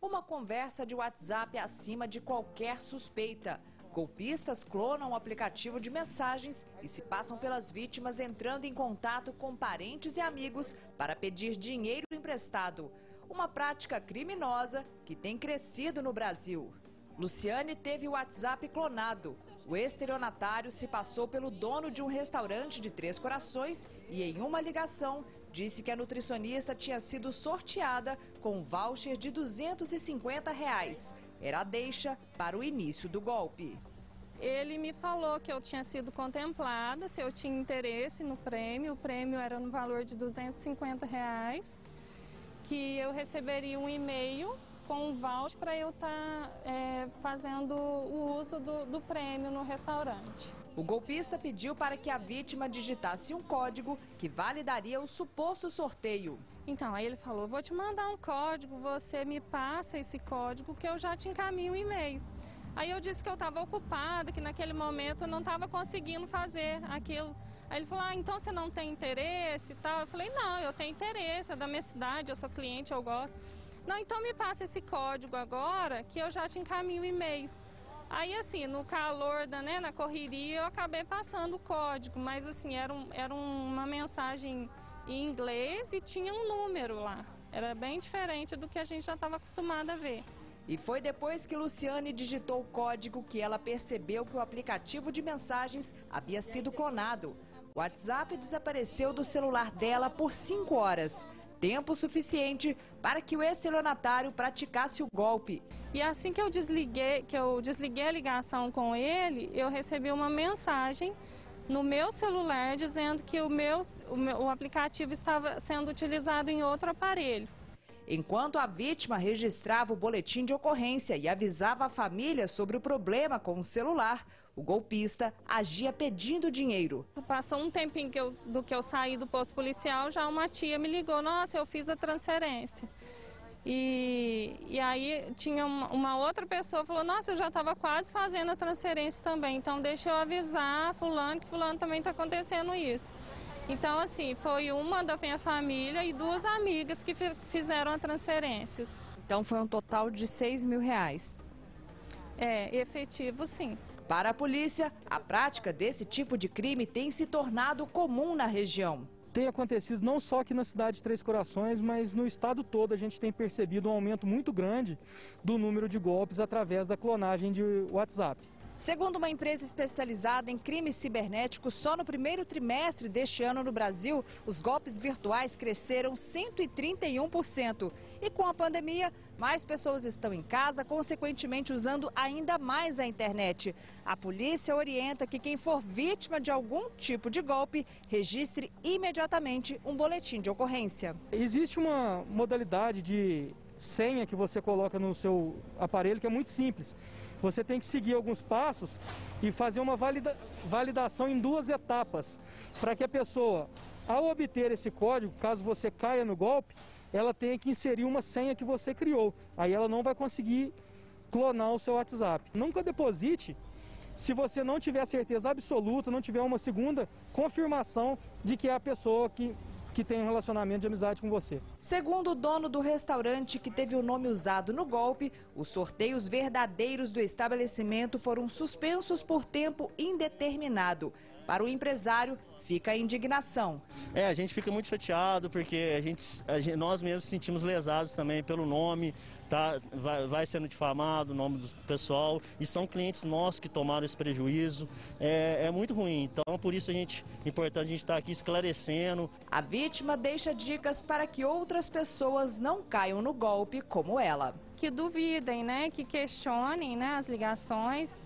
Uma conversa de WhatsApp acima de qualquer suspeita. Golpistas clonam o aplicativo de mensagens e se passam pelas vítimas entrando em contato com parentes e amigos para pedir dinheiro emprestado. Uma prática criminosa que tem crescido no Brasil. Luciane teve o WhatsApp clonado. O estelionatário se passou pelo dono de um restaurante de Três Corações e, em uma ligação, disse que a nutricionista tinha sido sorteada com um voucher de 250 reais. Era a deixa para o início do golpe. Ele me falou que eu tinha sido contemplada, se eu tinha interesse no prêmio. O prêmio era no valor de 250 reais, que eu receberia um e-mail com um voucher para eu estar tá, é, fazendo o uso do, do prêmio no restaurante. O golpista pediu para que a vítima digitasse um código que validaria o suposto sorteio. Então, aí ele falou, vou te mandar um código, você me passa esse código que eu já te encaminho um e-mail. Aí eu disse que eu estava ocupada, que naquele momento eu não estava conseguindo fazer aquilo. Aí ele falou, ah, então você não tem interesse e tal? Eu falei, não, eu tenho interesse, é da minha cidade, eu sou cliente, eu gosto. Não, então me passa esse código agora que eu já te encaminho o e-mail. Aí, assim, no calor, da, né, na correria, eu acabei passando o código, mas, assim, era, um, era uma mensagem em inglês e tinha um número lá. Era bem diferente do que a gente já estava acostumado a ver. E foi depois que Luciane digitou o código que ela percebeu que o aplicativo de mensagens havia sido clonado. O WhatsApp desapareceu do celular dela por cinco horas tempo suficiente para que o estelionatário praticasse o golpe. E assim que eu desliguei, que eu desliguei a ligação com ele, eu recebi uma mensagem no meu celular dizendo que o meu, o, meu, o aplicativo estava sendo utilizado em outro aparelho. Enquanto a vítima registrava o boletim de ocorrência e avisava a família sobre o problema com o celular, o golpista agia pedindo dinheiro. Passou um tempinho que eu, do que eu saí do posto policial, já uma tia me ligou, nossa, eu fiz a transferência. E, e aí tinha uma, uma outra pessoa falou, nossa, eu já estava quase fazendo a transferência também, então deixa eu avisar fulano que fulano também está acontecendo isso. Então, assim, foi uma da minha família e duas amigas que fizeram as transferências. Então, foi um total de 6 mil reais? É, efetivo sim. Para a polícia, a prática desse tipo de crime tem se tornado comum na região. Tem acontecido não só aqui na cidade de Três Corações, mas no estado todo a gente tem percebido um aumento muito grande do número de golpes através da clonagem de WhatsApp. Segundo uma empresa especializada em crimes cibernéticos, só no primeiro trimestre deste ano no Brasil, os golpes virtuais cresceram 131%. E com a pandemia, mais pessoas estão em casa, consequentemente usando ainda mais a internet. A polícia orienta que quem for vítima de algum tipo de golpe, registre imediatamente um boletim de ocorrência. Existe uma modalidade de senha que você coloca no seu aparelho que é muito simples você tem que seguir alguns passos e fazer uma valida, validação em duas etapas, para que a pessoa, ao obter esse código, caso você caia no golpe, ela tenha que inserir uma senha que você criou. Aí ela não vai conseguir clonar o seu WhatsApp. Nunca deposite se você não tiver certeza absoluta, não tiver uma segunda confirmação de que é a pessoa que que tem um relacionamento de amizade com você. Segundo o dono do restaurante que teve o nome usado no golpe, os sorteios verdadeiros do estabelecimento foram suspensos por tempo indeterminado. Para o empresário, fica a indignação. É, a gente fica muito chateado porque a gente, a gente nós mesmos sentimos lesados também pelo nome, tá, vai, vai, sendo difamado o nome do pessoal e são clientes nossos que tomaram esse prejuízo. É, é muito ruim, então por isso a gente, é importante a gente estar tá aqui esclarecendo. A vítima deixa dicas para que outras pessoas não caiam no golpe como ela. Que duvidem, né, que questionem né, as ligações,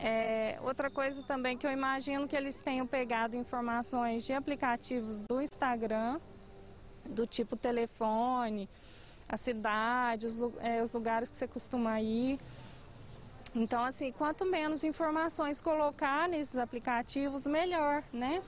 é, outra coisa também que eu imagino que eles tenham pegado informações de aplicativos do Instagram, do tipo telefone, a cidade, os, é, os lugares que você costuma ir. Então, assim, quanto menos informações colocar nesses aplicativos, melhor, né?